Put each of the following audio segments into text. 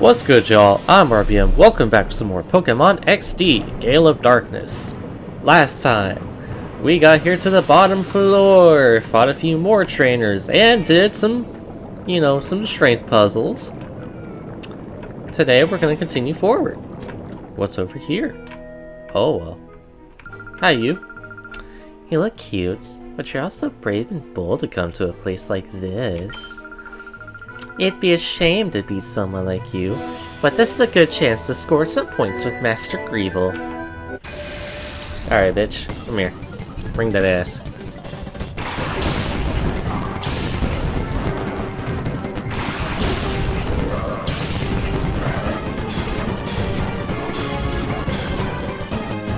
What's good, y'all? I'm RBM. Welcome back to some more Pokemon XD Gale of Darkness. Last time, we got here to the bottom floor, fought a few more trainers, and did some, you know, some strength puzzles. Today, we're going to continue forward. What's over here? Oh, well. Hi, you. You look cute, but you're also brave and bold to come to a place like this. It'd be a shame to beat someone like you, but this is a good chance to score some points with Master Greevil. Alright, bitch. Come here. Bring that ass.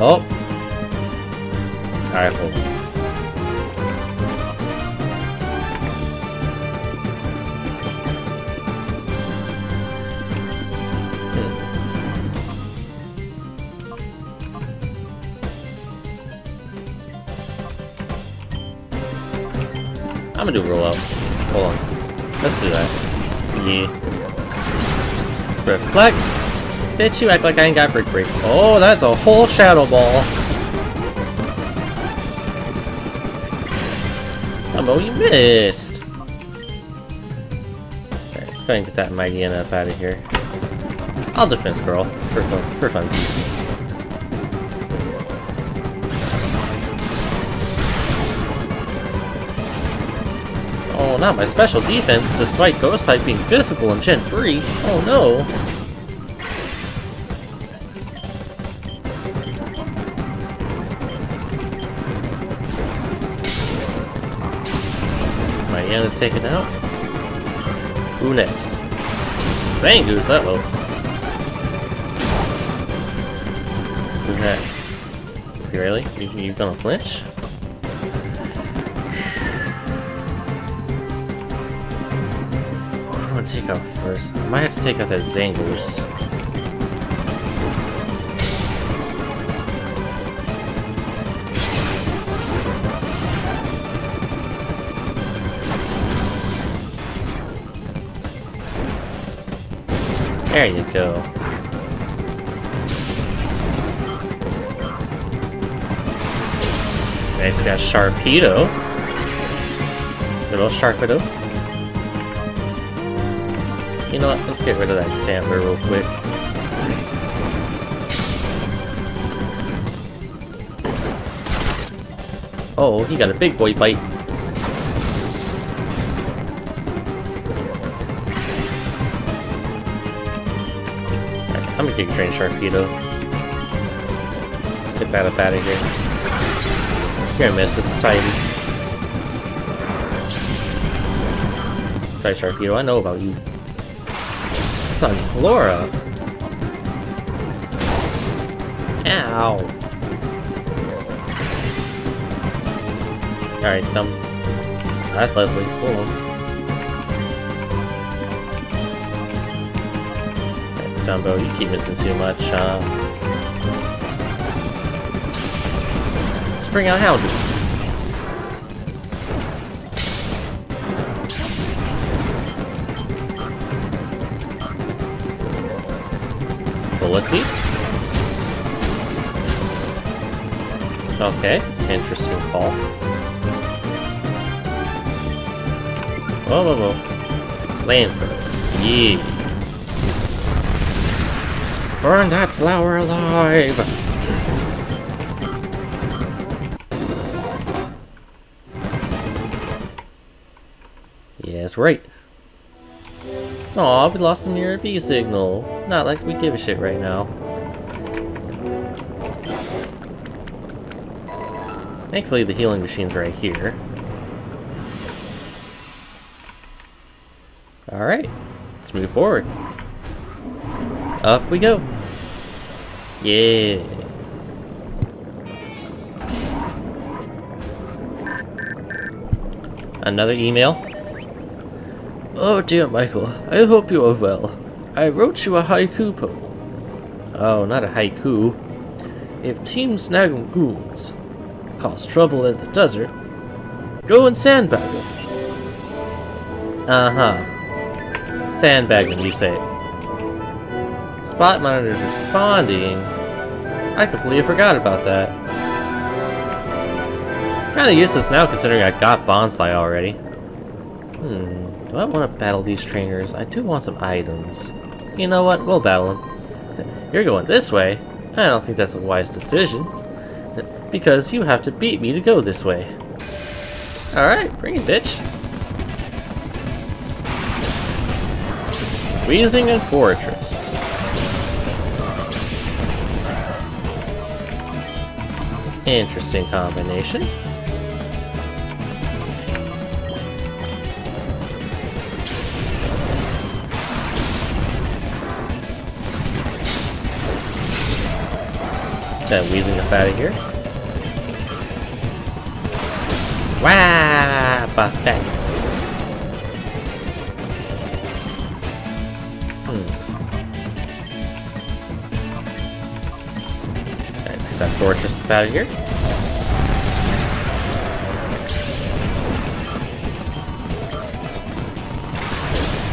Oh! Alright, I'm gonna do roll out. Hold on. Let's do that. Yeah. Reflect. Bitch, you act like I ain't got brick break. Oh, that's a whole shadow ball. Dumbo, you missed. Alright, let's go and get that mighty up out of here. I'll defense girl for fun for funsies. Not my special defense, despite Ghost type being physical in Gen 3. Oh no. My is taken out. Who next? Zangoose, uh oh. Who's that? Really? You, you gonna flinch? Gonna take out first. I might have to take out that Zangoose. There you go. We got Sharpedo. Little Sharpedo. You know what? Let's get rid of that Stamper real quick. Oh, he got a big boy bite. I'm gonna kick train Sharpedo. Get that up out of here. You're gonna miss the society. Try Sharpedo, I know about you. Sunflora. Ow. Alright, dumb. That's Leslie. Hold on. Dumbo, you keep missing too much, huh? Spring out Houndy. Bullet Okay, interesting call. Whoa, whoa, whoa. Flamethrower. Yeah. Burn that flower alive! Yes, right. Aw, we lost the Miror B signal. Not like we give a shit right now. Thankfully, the healing machine's right here. Alright, let's move forward. Up we go. Yeah. Another email. Oh dear Michael, I hope you are well. I wrote you a haiku poem. Oh, not a haiku. If Team Snagoons cause trouble in the desert, go and sandbag them. Uh-huh. Sandbag them, you say. spot monitors responding. I completely forgot about that. Kinda useless now considering I got Bonsai already. Hmm, do I want to battle these trainers? I do want some items. You know what? We'll battle them. You're going this way? I don't think that's a wise decision. Because you have to beat me to go this way. Alright, bring it, bitch. Weezing and Forretress. Interesting combination. That Weezing up out of here. Wah! Buffet. Hmm. Let's get that Forretress up out of here.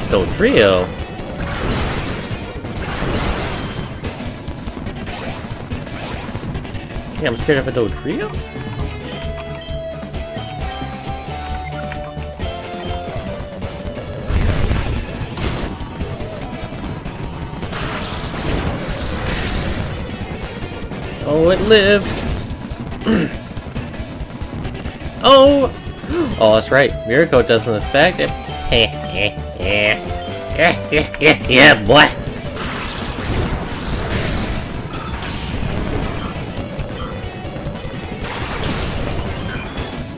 Dodrio. Yeah, I'm scared of a Dodrio? Oh, it lived! oh! Oh, that's right. Miracle doesn't affect it. yeah, boy!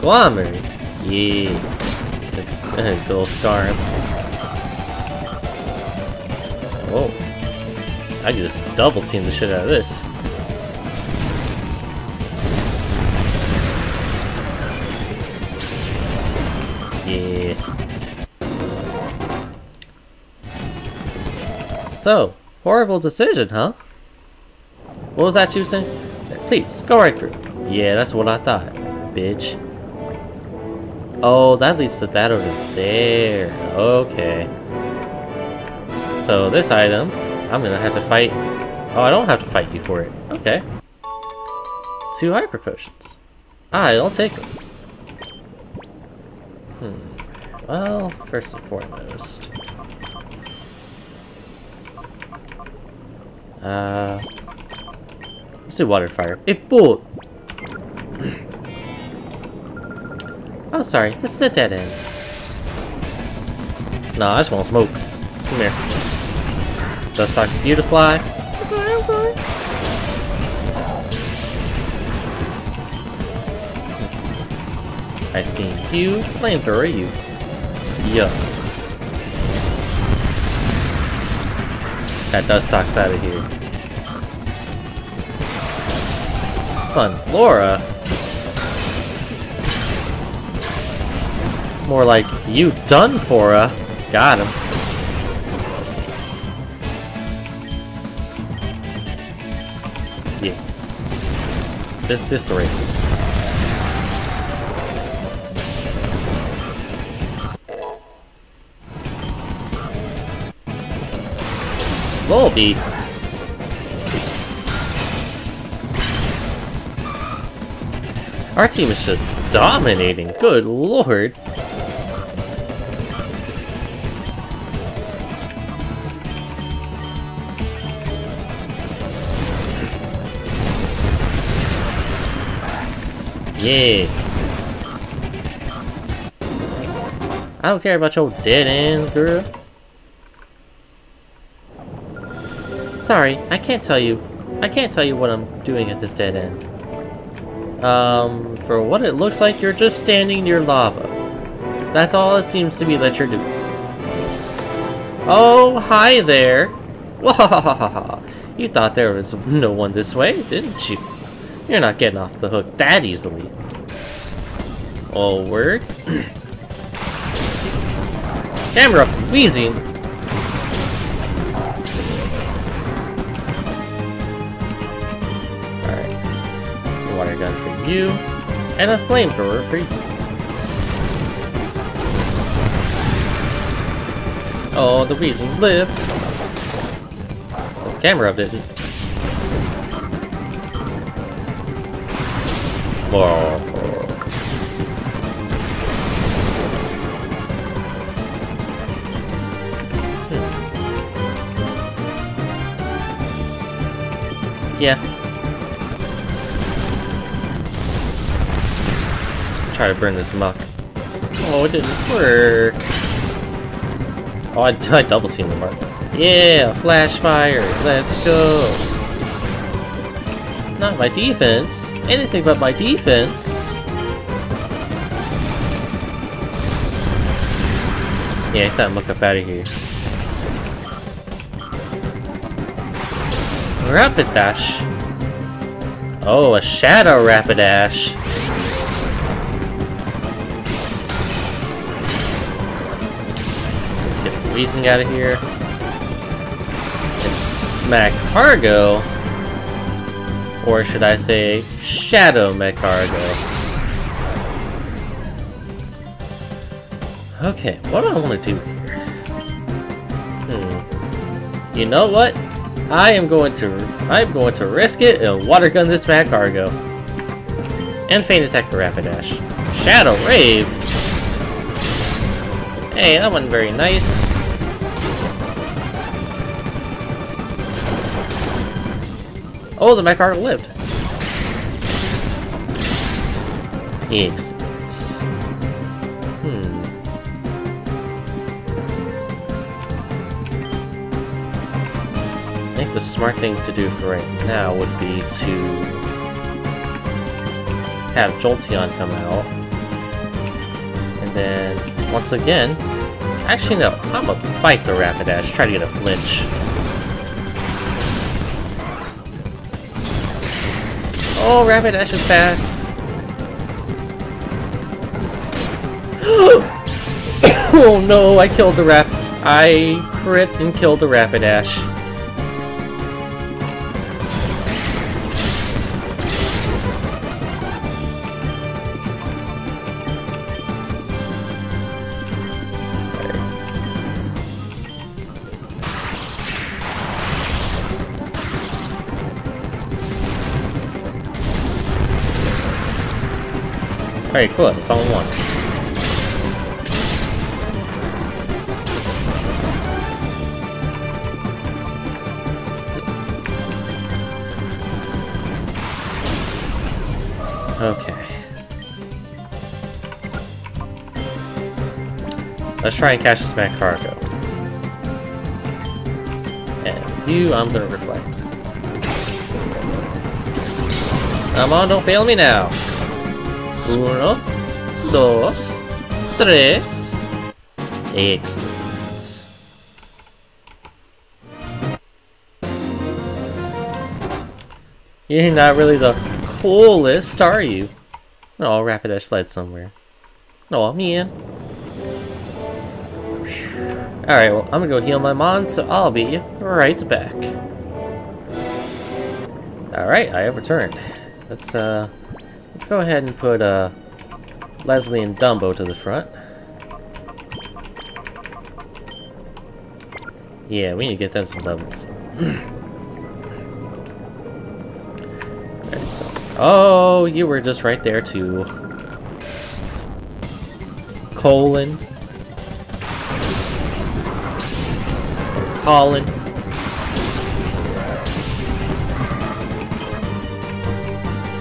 Squammer! Yeah. Just a little scar. Whoa. I just double team the shit out of this. Yeah. So, horrible decision, huh? What was that you saying? Please, go right through. Yeah, that's what I thought, bitch. Oh, that leads to that over there. Okay. So this item, I'm gonna have to fight... Oh, I don't have to fight you for it. Okay. Two hyper potions. I'll take them. Hmm. Well, first and foremost. Uh, let's do water fire. It bolt. oh, sorry. This is a dead end. No, I just want smoke. Come here. Dustox Beautifly. Okay, okay. Ice Beam you, Flamethrower you. Yuck. That Dustox out of here. Sunflora? More like, you done for a. Got him. Yeah. This, this the right. Volbeat. Our team is just dominating, good lord. Yeah. I don't care about your dead ends, girl. Sorry, I can't tell you. I can't tell you what I'm doing at this dead end. Um, for what it looks like, you're just standing near lava. That's all it seems to be that you're doing. Oh, hi there. Wahahaha. You thought there was no one this way, didn't you? You're not getting off the hook that easily. Oh, word? Camera, Weezing. Alright. Water gun for you. And a flamethrower for you. Oh, the Weezing live. Camerupt didn't. Whoa. Yeah. Try to burn this muck. Oh, it didn't work. Oh, I, I double teamed the mark. Yeah, flash fire. Let's go. Not my defense. Anything but my defense. Yeah, get that muck up out of here. Rapid dash. Oh, a Shadow rapid dash. Get Weezing out of here. Mac cargo, Or should I say, Shadow Magcargo. Okay, what do I want to do here? Hmm. You know what? I am going to I'm going to risk it and water gun this Magcargo. And feint attack the Rapidash. Shadow Rave? Hey, that wasn't very nice. Oh, the Magcargo lived. Excellent. Hmm. I think the smart thing to do for right now would be to have Jolteon come out. And then, once again, actually no, I'm gonna fight the Rapidash, try to get a flinch. Oh, Rapidash is fast! oh no, I killed the Rap- I crit and killed the Rapidash. Alright, cool. It's all in one. Try and catch this Magcargo. And you, I'm gonna reflect. Come on, don't fail me now. Uno, dos, tres. Excellent. You're not really the coolest, are you? Oh, Rapidash fled somewhere. Oh, man. Alright, well, I'm gonna go heal my Mon, so I'll be right back. Alright, I have returned. Let's, uh... Let's go ahead and put uh, Leslie and Dumbo to the front. Yeah, we need to get them some doubles. so. Oh, you were just right there too. Colon. Colin.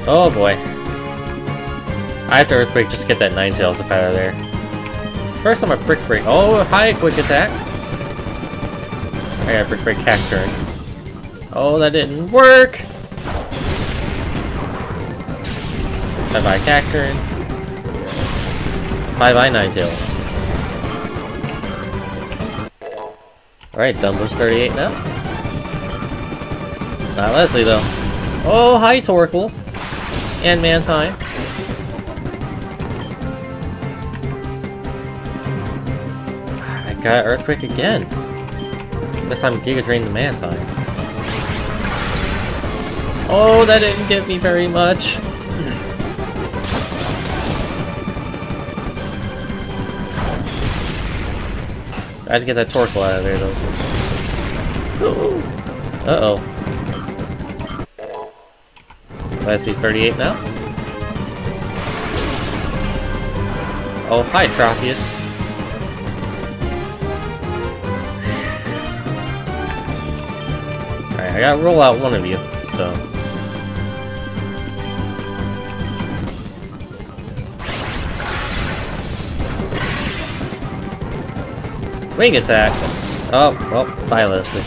Oh boy. I have to Earthquake just get that Ninetales up out of there. First I'm a Brick Break. Oh, hi, quick attack. I got Brick Break Cacturne. Oh, that didn't work! Bye-bye Cacturne. Bye-bye Ninetales. Alright, Dumbo's 38 now. Not Leslie, though. Oh, hi, Torkoal. And Mantine. I got Earthquake again. This time Giga Drain the Mantine. Oh, that didn't give me very much. I had to get that Torkoal out of there, though. Uh-oh. Leslie's 38 now. Oh, hi, Tropius. Alright, I gotta roll out one of you, so... Wing attack! Oh, well, Leslie.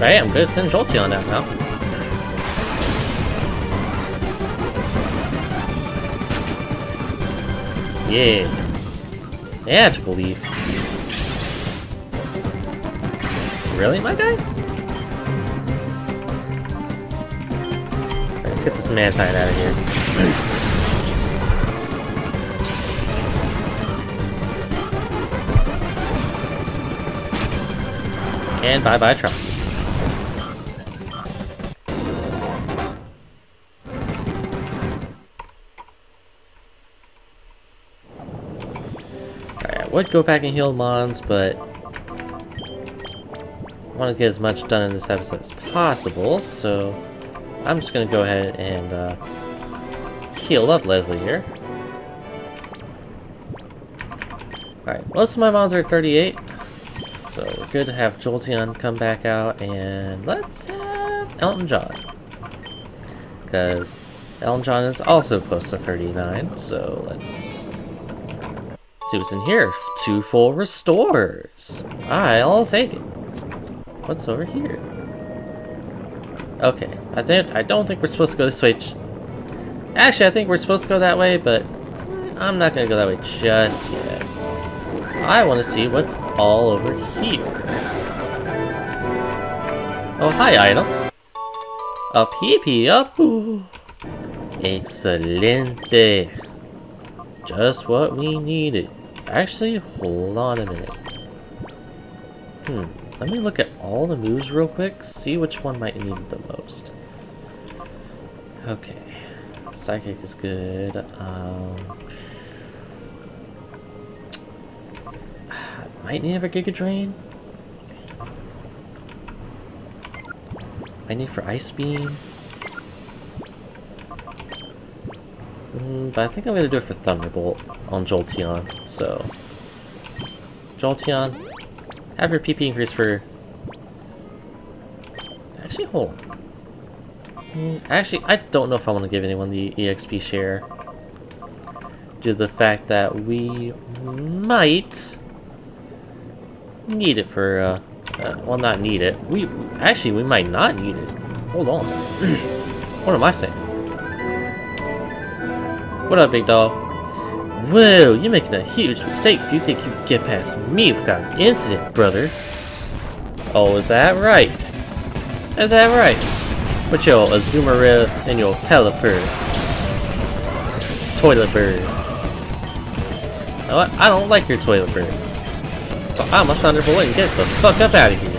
Right, I'm to send Jolteon out now. Yeah. Magical Leaf. Really, my guy? let's get this Mantine out of here. And bye-bye Tropius. Alright, I would go back and heal Mons, but I want to get as much done in this episode as possible, so I'm just going to go ahead and uh, heal up Leslie here. Alright, most of my Mons are 38, so we're good to have Jolteon come back out, and let's have Elton John. Because Elton John is also close to 39, so let's see what's in here. Two full restores. I'll take it. What's over here? Okay, I think I don't think we're supposed to go this way. Actually, I think we're supposed to go that way, but I'm not gonna go that way just yet. I want to see what's all over here. Oh, hi, item. A PP up. Excelente. Just what we needed. Actually, hold on a minute. Hmm. Let me look at all the moves real quick, see which one might need the most. Okay. Psychic is good. Um, might need for Giga Drain. I need for Ice Beam. Mm, but I think I'm gonna do it for Thunderbolt on Jolteon, so... Jolteon, have your PP increase for... Actually, hold. Mm, actually, I don't know if I want to give anyone the EXP share. Due to the fact that we might need it for, uh, uh, well, not need it. We, actually, we might not need it. Hold on. what am I saying? What up, big dog? Whoa, you're making a huge mistake if you think you get past me without an incident, brother. Oh, is that right? Is that right? With your Azumarill and your Pelipper. Toilet bird. Oh, I don't like your toilet bird. I'm a Thunderbolt and get the fuck up out of here.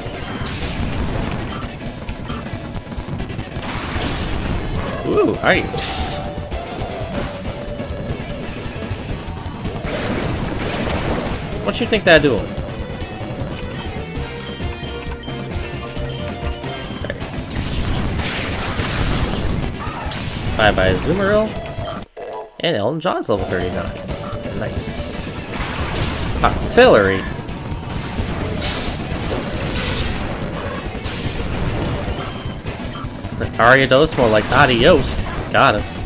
Ooh, nice. What you think that doing? Bye bye Azumarill. And Elton John's level 39. Nice. Artillery. Ariados more like adios. Got him.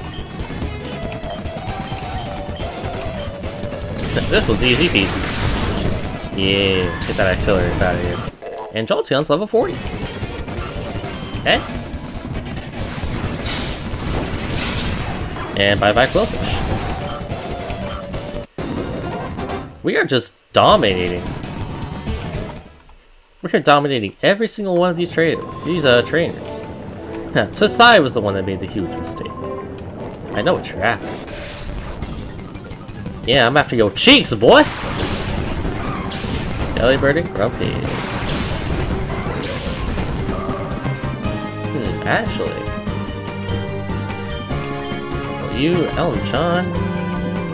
this one's easy peasy. Yeah, get that artillery out of here. And Jolteon's level 40. X. And bye-bye Qwilfish. We are just dominating. We are dominating every single one of these traders, these uh, trainers. Sasai was the one that made the huge mistake. I know what you're after. Yeah, I'm after your cheeks, boy! Delibird and Grumpy. Hmm, actually. You, Elton John,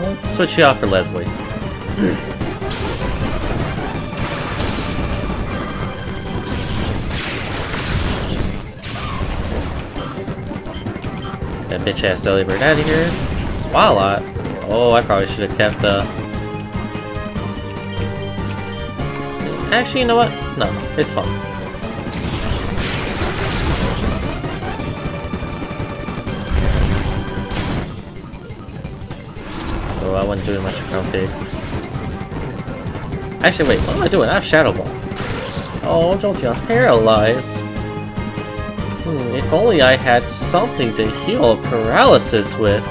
let's switch you off for Leslie. That bitch ass Delibird out of here. Swalot. Oh, I probably should have kept the. Actually, you know what? No, it's fine. Oh, I wasn't doing much Crown Pig. Actually, wait, what am I doing? I have Shadow Ball. Oh, don't you paralyzed. If only I had something to heal paralysis with.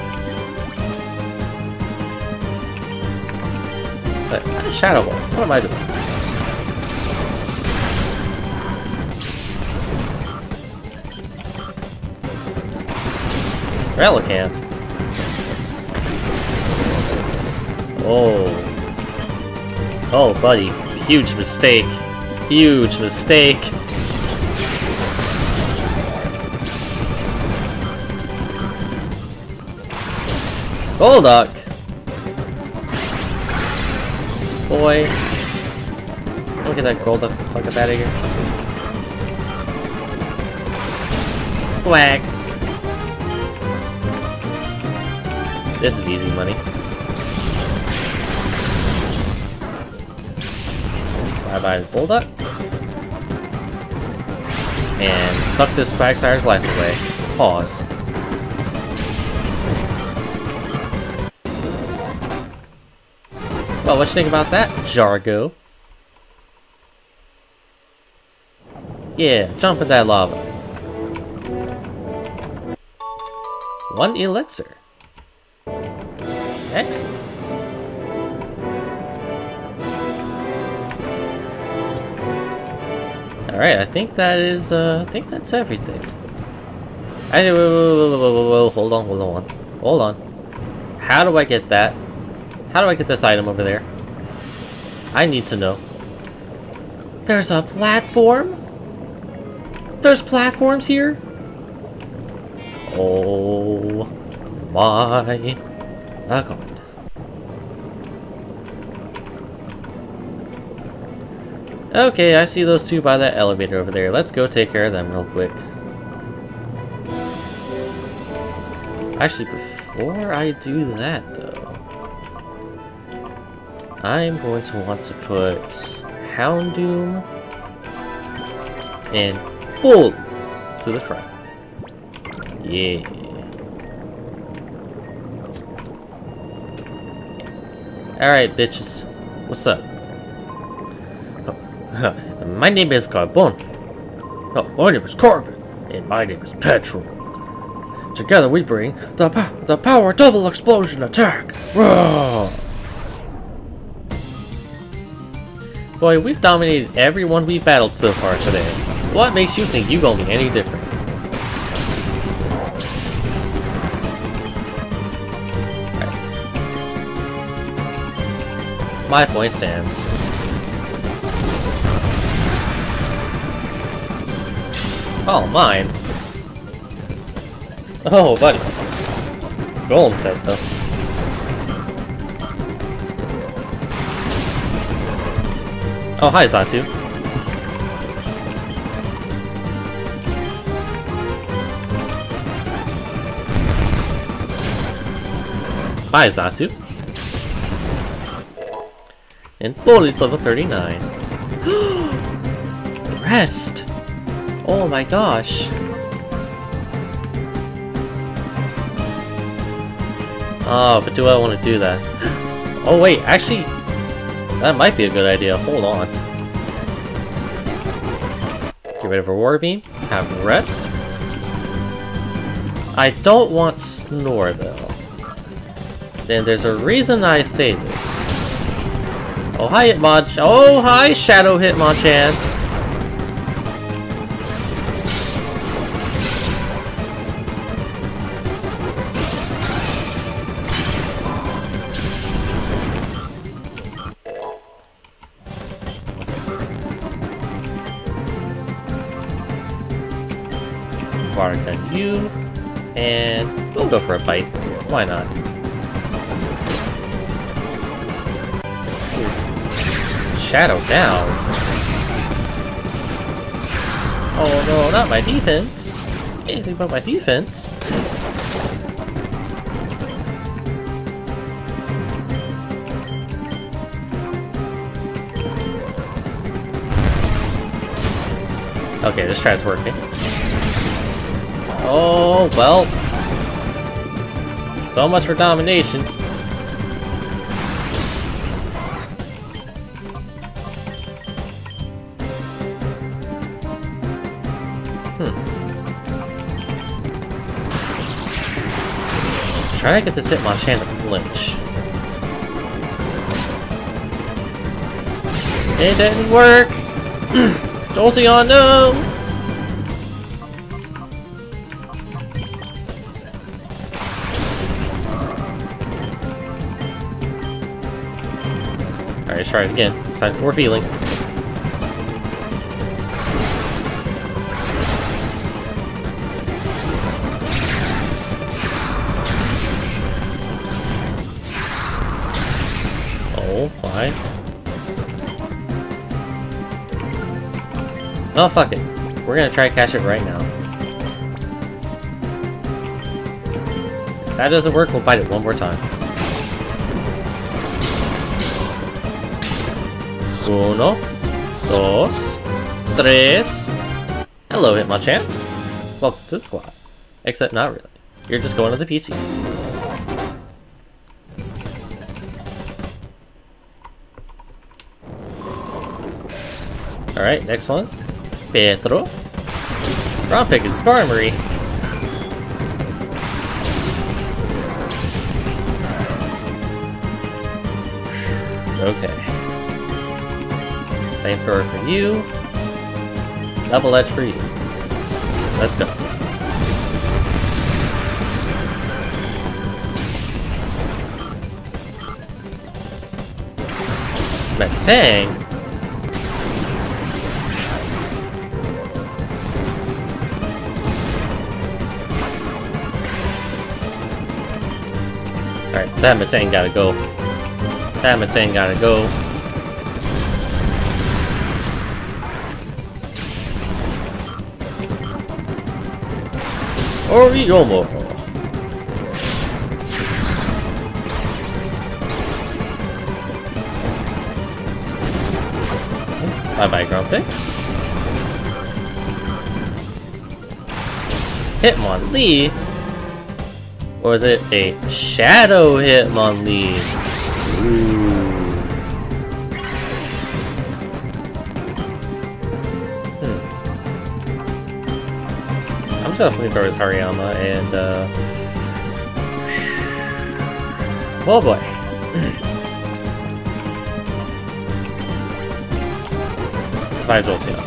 But I have Shadow Ball. What am I doing? Relicanth. Oh. Oh, buddy. Huge mistake. Huge mistake. Golduck! Boy. Look at that Golduck fuck up out of here. Whack. This is easy money. Bye-bye, Golduck. And suck this Quagsire's life away. Pause. Well, what you think about that, Jargo? Yeah, jump in that lava. One elixir. Excellent. Alright, I think that is, uh, I think that's everything. Anyway, whoa, whoa, whoa, hold on, hold on. Hold on. How do I get that? How do I get this item over there? I need to know. There's a platform? There's platforms here? Oh my oh god. Okay, I see those two by that elevator over there. Let's go take care of them real quick. Actually, before I do that, though, I'm going to want to put Houndoom and Bull to the front. Yeah. Alright, bitches. What's up? my name is Carbon. Oh, my name is Carbon. And my name is Petrol. Together we bring the, the power double explosion attack. Boy, we've dominated everyone we've battled so far today. What makes you think you gonna be any different? My point stands. Oh, mine. Oh, buddy. Golem set, though. Oh, hi, Xatu. Hi, Xatu. And Bully's level 39. Rest! Oh my gosh. Oh, but do I want to do that? Oh wait, actually, that might be a good idea. Hold on. Get rid of a War Beam. Have Rest. I don't want Snore, though. Then there's a reason I say this. Oh, hi, Hitmonchan. Oh, hi, Shadow Hitmonchan. bar than you, and we'll go for a bite. Why not? Shadow down? Oh no, not my defense! Anything about my defense! Okay, this try's working. Oh, well. So much for domination. Hmm. Try to get this hit, Hitmonchan to flinch. It didn't work! Jolteon, no! Try it again. It's time for more feeling. Oh, why? Oh, fuck it. We're gonna try to catch it right now. If that doesn't work, we'll bite it one more time. Uno, dos, tres. Hello, Hitmonchan. Welcome to the squad. Except not really. You're just going to the PC. Alright, next one. Pietro. Wrong picking Skarmory. Okay. Flamethrower for you. Double edge for you. Let's go. Metang? Alright, that Metang gotta go. That Metang gotta go. Oriomo. Bye-bye, Grumpy. Hitmonlee? Or is it a Shadow Hitmonlee? Ooh. Just gonna flamethrower his Hariyama and, uh... Oh boy. Five Jolteon.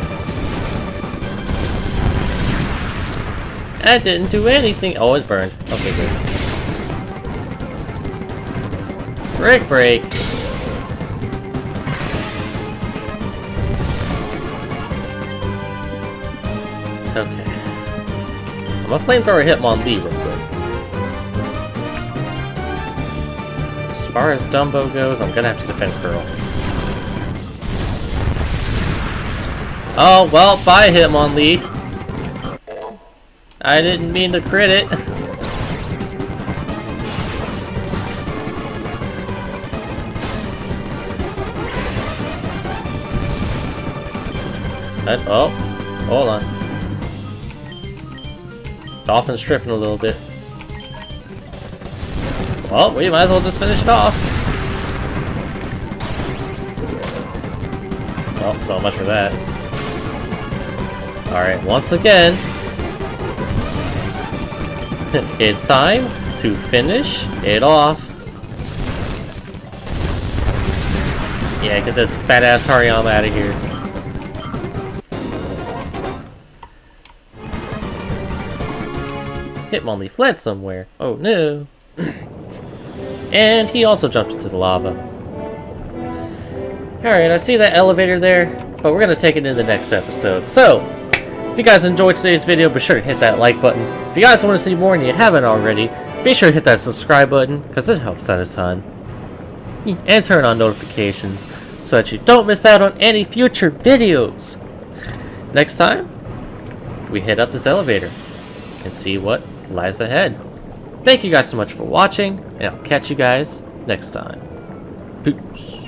That didn't do anything. Oh, it's burned. Okay, good. Brick break. Okay. Gonna flamethrower Hitmonlee real quick. As far as Dumbo goes, I'm gonna have to defense Girl. Oh, well, bye Hitmonlee. I didn't mean to crit it. That, oh, Dolphin's tripping a little bit. Well, we might as well just finish it off. Well, so much for that. Alright, once again, it's time to finish it off. Yeah, get this fat ass Hariyama out of here. Hitmonlee fled somewhere. Oh no. and he also jumped into the lava. Alright, I see that elevator there, but we're gonna take it in the next episode. So, if you guys enjoyed today's video, be sure to hit that like button. If you guys want to see more and you haven't already, be sure to hit that subscribe button, because it helps out a ton. And turn on notifications, so that you don't miss out on any future videos. Next time, we head up this elevator, and see what lies ahead. Thank you guys so much for watching, and I'll catch you guys next time. Peace.